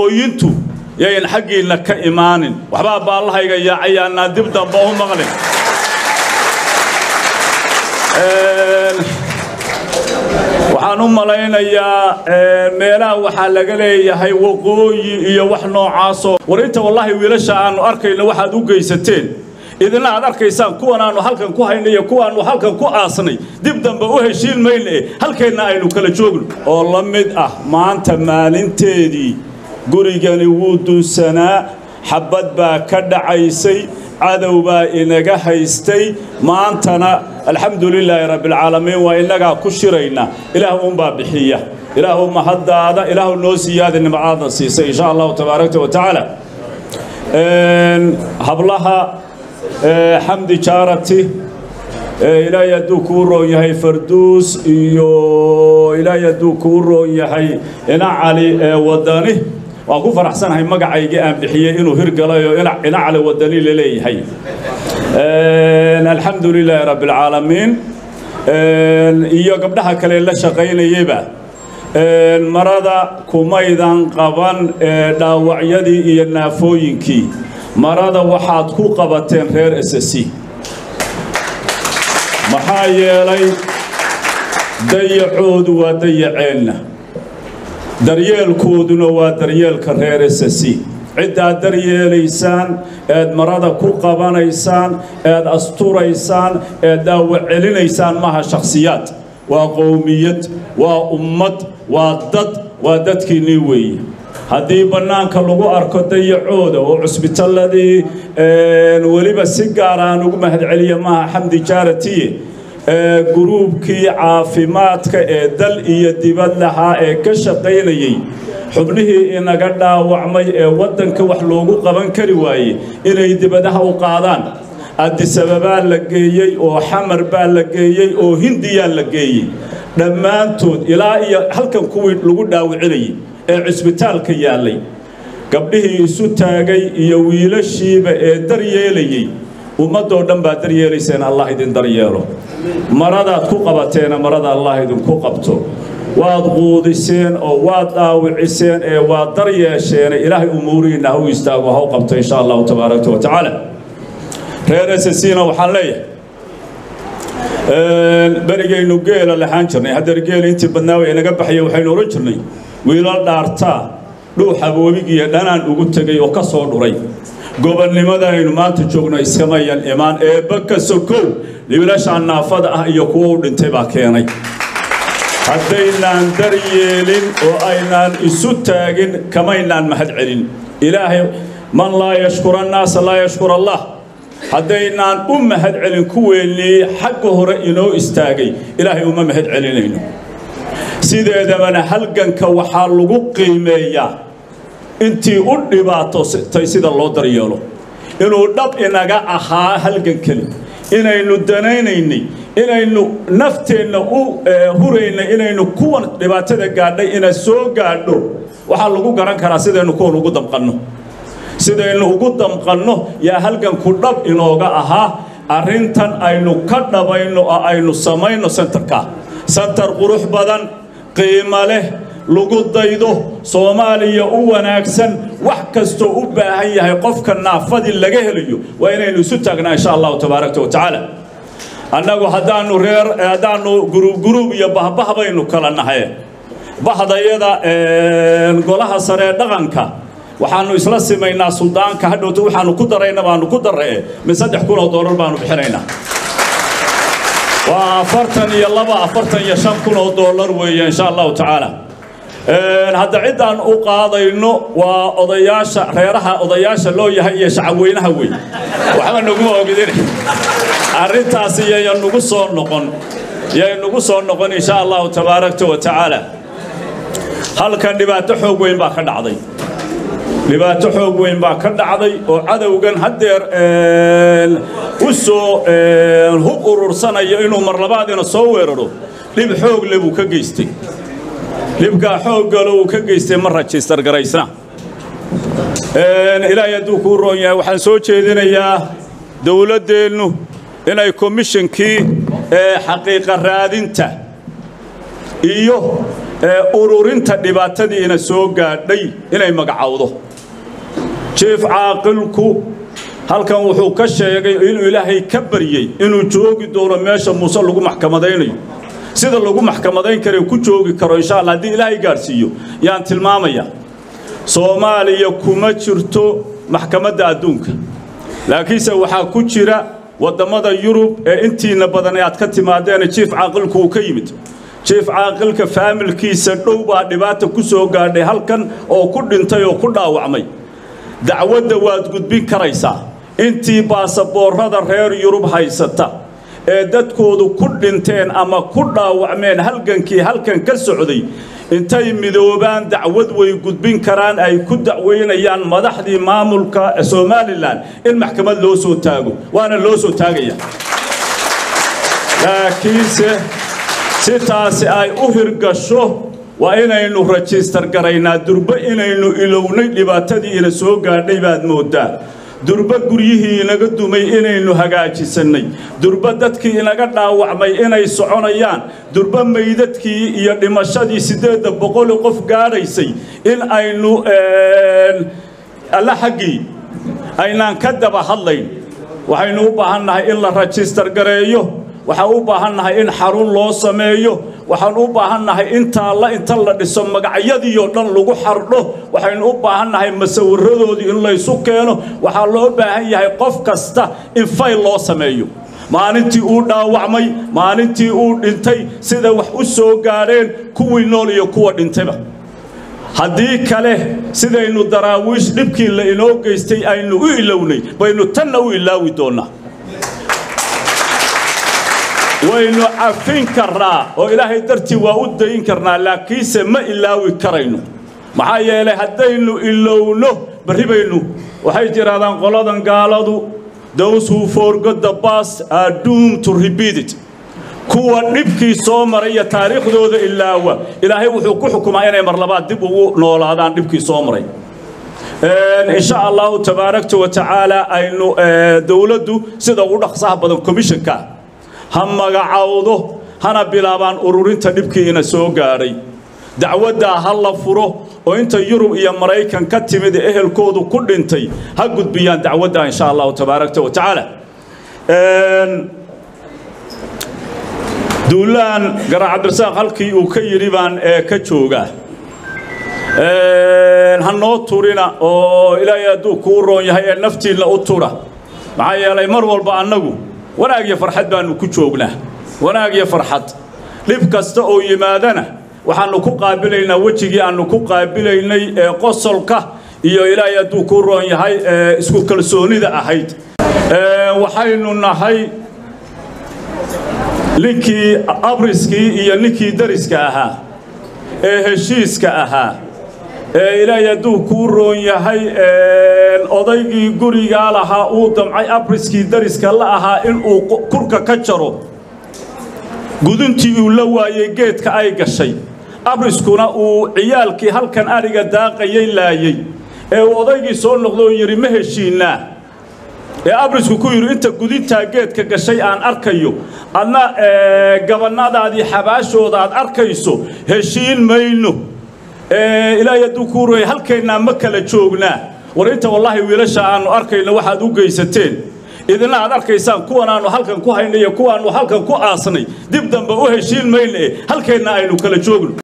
ooyintu yayan xaggiinna ka imaanin. Waxbaa baallahayga yaacayaannaa dib damba u maqlin. Waxaan u malaynayaa meelaha waxaa laga leeyahay waqooyi iyo wax noocaasoo. War inta wallaahi wiilasha aannu arkayno waxaad u geysateen. Idinla aad arkaysaan kuwan aanu halkan ku haynay iyo kuwaannu halkan ku aasnay. Dib dambe u heshiin mayna e halkeenna aynu kala joogno. Oo la mid ah maanta maalinteedii gurigani wuu dunsanaa. Xabbad baa ka dhacaysay cadow baa inaga haystay. Maantana alxamdu lilaahi rabbialcaalamiin waa innagaa ku shirayna. Ilaah uunbaa bixiya. Ilaahu mahaddaada ilaahu noo siiyaada nimcaadna siisay insha allahu tabaaraka wa tacaala. Hablaha xamdi jaarati ilaahay hadduu kuu roon yahay farduus iyo ilaahay hadduu kuu roon yahay ina cali wadani waan ku faraxsanahay magacaygii aan bixiyey inuu hirgalayo ina cali wadani la leeyahay. Alxamdu lilaahi rabbi alcaalamiin iyo gabdhaha kale la shaqaynayeyba. Marada kumaydan qaban dhaawacyadii iyo naafooyinkii. Marada waxaad ku qabateen reer ss maxaa yeelay dayacoodu waa dayaceenna daryeelkooduna waa daryeelka reer ss ciddaad daryeelaysaan eed marada ku qabanaysaan eed asturaysaan eed daawac celinaysaan maha shakhsiyaad. Waa qowmiyad waa ummad waa dad waa dadkiinnii weeye. Haddii bannaanka lagu arko dayacooda oo cusbitalladii weliba si gaara aan ugu mahadceliya maaha xamdi jaaratiye guruubkii caafimaadka ee dal iyo dibad lahaa ee ka shaqaynayey xubnihii inaga dhaawacmay ee waddanka wax loogu qaban kari waayey inay dibadaha u qaadaan. Adisababaa la geeyey oo xamar baa la geeyey oo hindiyaa la geeyey. Dhammaantood ilaa iyo halkan kuwii lagu dhaawacinayey ee cisbitaalka yaallay. Gabdhihii isu taagay iyo wiilashiiba ee daryeelayey ummaddoo dhan baad daryeelayseen allah idin daryeelo. Maradaad ku qabateena marada allah idinku qabto. Waad quudiseen oo waad dhaawiciseen ee waad daryeesheene ilaahay umuurihiinna ha u istaago ha u qabto insha allahu tabaaraka wa tacaala. Reer ssina waxaan leeyahay berigaynu geela lahaan jirnay. Haddana geela intii badnaa way inaga baxaya waxaynu odhan jirnay wiilal dhaartaa dhuuxa boobigiiyo dhanaan ugu tegay oo ka soo dhuray gobonnimada aynu maanta joogno iskamayan imaan eebba ka sokow. Wiilashaan naafada ah iyo kuwa u dhintay baa keenay. Haddaynaan daryeelin oo aynaan isu taagin kamaynaan mahad celin. Ilaahay man laa yashkura annaasa laa yashkur allah. Haddaynaan u mahad celin kuweennii xagga hore inoo istaagay. Ilaahay uma mahad celinayno. Sideedabana halganka waxaa lagu qiimeeyaa intii u dhibaatotay sida loo daryeelo. Inuu dhab inaga ahaa halgankani inaynu danaynaynay inaynu nafteenna u huraynay inaynu kuwan dhibaatada gaadhay ina soo gaadho waxaa lagu garan karaa sidaynu kuwan ugu damqanno. Sidaynu ugu damqanno yaa halganku dhab inooga ahaa arrintan aynu ka dhabayno oo aynu samayno sentarka sentar qurux badan qiimo leh lagu daydo soomaaliya u wanaagsan wax kastoo u baahan yahay qofka naafadii laga helayo waa inaynu isu taagnaa insha allahu tabaaraka wa tacaala. Annagu haddaannu reer haddaannu guruub guruub iyo bahbah baynu kala nahay. Bahdayada golaha sare ee dhaqanka waxaannu isla simaynaa suldaanka hadhowta waxaannu ku darayna baannu ku darree min saddex kun oo doolar baannu bixinaynaa waa afartan iyo laba afartan iyo shan kun oo doolar weeye insha allahu tacaala hadda ciddaan u qaadayno waa odayaasha reeraha odayaasha loo yahay iyo shacabweynaha wey waxba naguma ogidin arrintaasi yaya nagu soo noqon yay nagu soo noqon insha allahu tabaaraka wa tacaala. Halkan dhibaato xoog weyn baa ka dhacday. Dhibaato xoog weyn baa ka dhacday oo cadowgan haddeer u soo hub urursanayo inuu mar labaadina soo weeraro. Dhib xoog le buu ka geystay dhibkaa xooggalo uu ka geystay ma rajistar garaysna. Ilaahay hadduu kuu roon yahay waxaan soo jeedinayaa dowladdeennu inay komishinkii xaqiiqa raadinta iyo ururinta dhibaatadiina soo gaadhay inay magacowdo. Jief caaqilku halkan wuxuu ka sheegay inuu ilaahay ka baryey inuu joogi doono meesha muuse lagu maxkamadaynayo sida lagu maxkamadayn kare ku joogi karo insha alla haddii ilaahay gaadhsiiyo yaan tilmaamaya. Soomaaliya kuma jirto maxkamadda adduunka. Laakiinse waxaa ku jira waddammada yurub ee intiina badan aad ka timaadeena jief caaqilku uu ka yimid. Jief caaqilka faamilkiisa dhow baa dhibaata ku soo gaadhay halkan oo ku dhintay oo ku dhaawacmay. Dacwadda waad gudbin karaysaa. Intii baasaboorrada reer yurub haysata ee dadkoodu ku dhinteen ama ku dhaawacmeen halgankii halkan ka socday intay midoobaan dacwad way gudbin karaan ay ku dacweynayaan madaxdii maamulka somalilan in maxkamad loo soo taago. Waana loo soo taagaya. Laakiinse si taasi ay u hirgasho waa inaynu rajistar garaynaa durbe inaynu ilownay dhibaatadii ina soo gaadhay baad mooddaa durba guryihii inaga dumay inaynu hagaajisannay durba dadkii inaga dhaawacmay inay soconayaan. Durba maydadkii iyo dhimashadii siddeedda boqoli qof gaadhaysay in aynu alla xaggii aynaan ka daba hadlayn. Waxaynu u baahannahay in la rajistar gareeyo waxaan u baahannahay in xarun loo sameeyo. Waxaan u baahannahay intaalla inta la dhiso magacyadiioo dhan lagu xardho. Waxaynu u baahannahay masawiradoodii in laysu keeno. Waxaa loo baahan yahay qof kasta in fayl loo sameeyo. Maalintii uu dhaawacmay maalintii uu dhintay sida wax u soo gaadheen kuwii nool iyo kuwa dhintayba. Haddii kale sidaynu daraawiish dhibkii la inoo geystay aynu u ilownay baynu tanna u ilaawi doonnaa waynu cafin karnaa oo ilaahay dartii waa u dayin karnaa laakiinse ma ilaawi karayno maxaa yeelay haddaynu ilowno barri baynu waxay jiraadaan qoladan gaaladu. Those who forgot the past are doomed to repeat it. Kuwa dhibkii soo maray iyo taariikhdooda ilaawa. Ilaahay wuxuu ku xukumaa inay mar labaad dib ugu noolaadaan dhibkii soo maray. Insha allahu tabaarakta wa tacaala aynu dowladdu sida ugu dhaqsaha badan commissionka ha magacowdo hana bilaabaan ururinta dhibkii ina soo gaadhay dacwaddaa ha la furo oo inta yurub iyo maraykan ka timid ee ehelkoodu ku dhintay ha gudbiyaan dacwadda insha allahu tabaarakta wa tacaala. Duulaan garaa cabdirasaaq halkii uu ka yidhi baan ka joogaa ha noo turina oo ilaahay hadduu kuu roon yahay ee naftiinna u tudha maxaa yeelay mar walba annagu wanaag iyo farxad baannu ku joognaa. Wanaag iyo farxad. Dhib kasta oo yimaadana waxaannu ku qaabilaynaa wejigii aannu ku qaabilaynay ee qosolka iyo ilaahay hadduu kuu roon yahay ee isku kalsoonida ahayd. Waxaynu nahay ninkii abriskii iyo ninkii dariska ahaa ee heshiiska ahaa ilaahay hadduu kuu roon yahay odaygii gurigaa lahaa uu damcay abriskii dariska la ahaa inuu kurka ka jaro. Guduntii uu la waayey geedka ay gashay. Abriskuna uu ciyaalkii halkan adhiga daaqayay laayey ee uu odaygii soo noqdo yidhi ma heshiinnaa ee abrisku ku yidhi inta gudintaa geedka gashay aan arkayo adna gabannadaadii xabaashooda aad arkayso heshiin mayno ilaahay hadduu kuu royay halkeennaa ma kala joognaa war inta wallaahi wiilasha aannu arkayno waxaad u geysateen. Idina aad arkaysaan kuwan aannu halkan ku haynay iyo kuwaannu halkan ku aasnay. Dib dambe u heshiin mayna e halkeenna aynu kala joogno